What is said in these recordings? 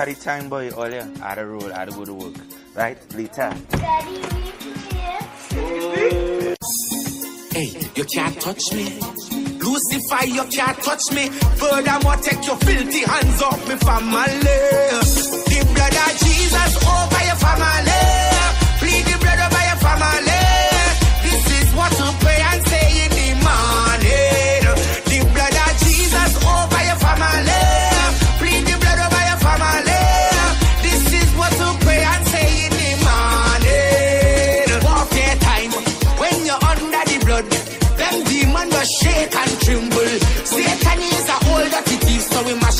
carry time boy oh earlier. I had to roll, I had to go to work. Right? Later. Daddy, Hey, you can't touch me. Lucifer, you can't touch me. Furthermore, take your filthy hands off me from my lips. The blood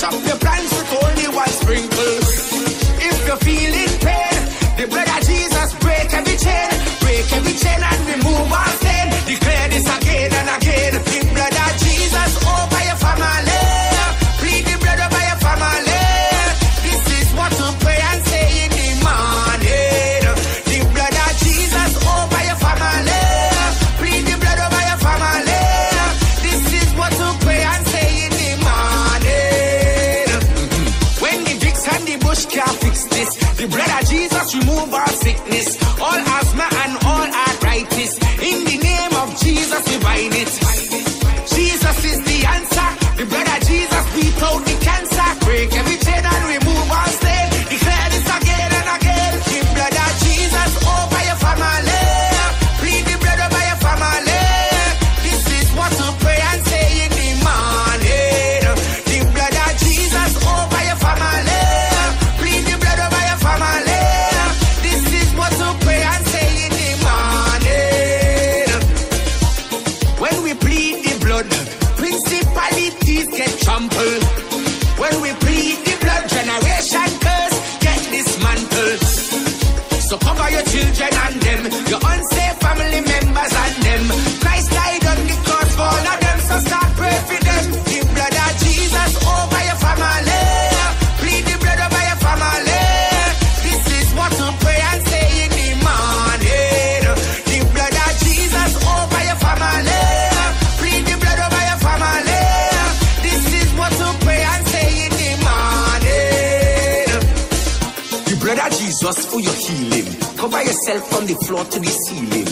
Chop your fix this. The blood of Jesus remove all sickness. Brother Jesus for your healing. Cover yourself from the floor to the ceiling.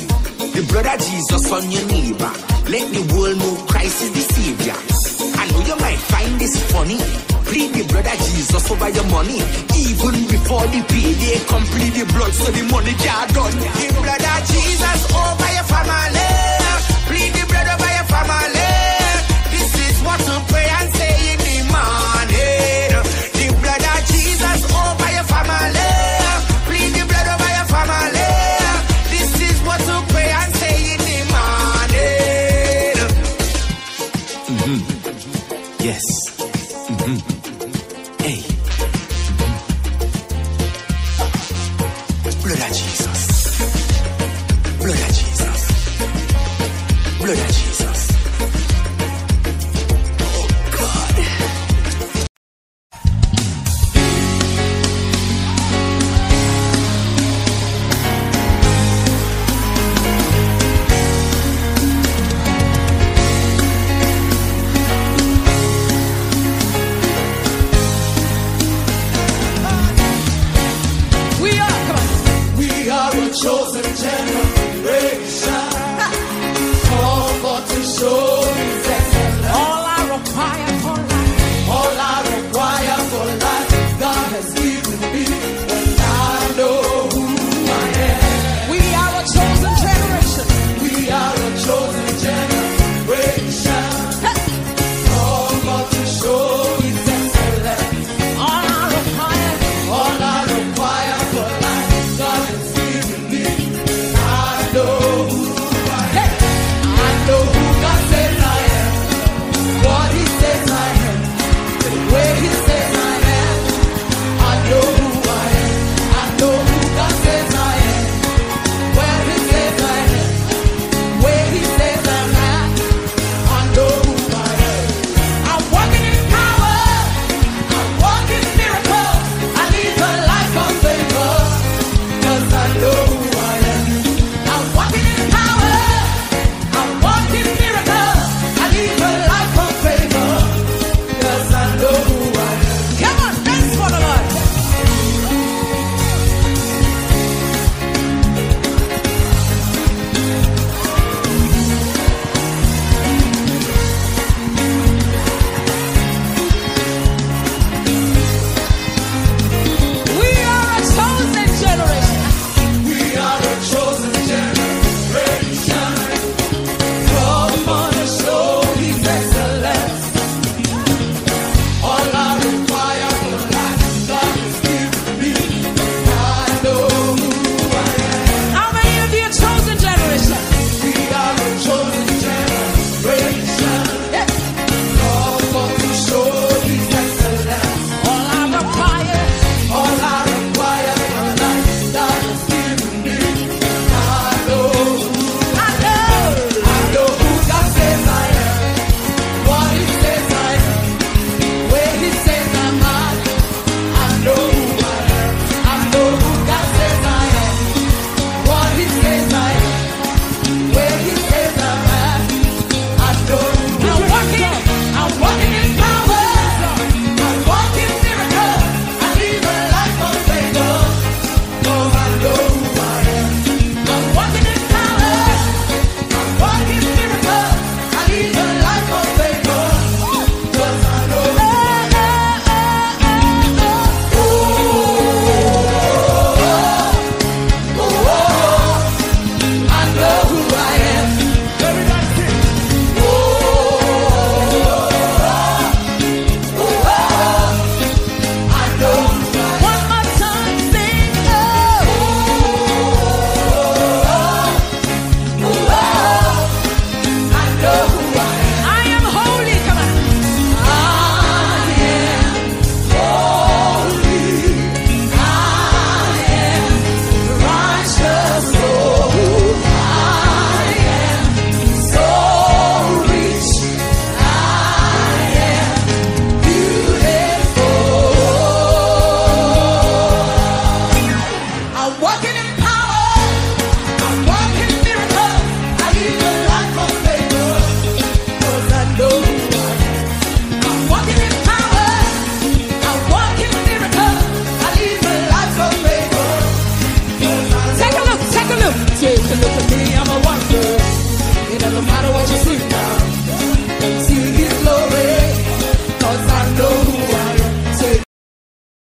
The brother Jesus on your neighbor. Let the world know Christ is the Savior. I know you might find this funny. Plead the brother Jesus over your money. Even before the payday, complete the blood so the money can't done. The brother Jesus over. Rayis. zumbi.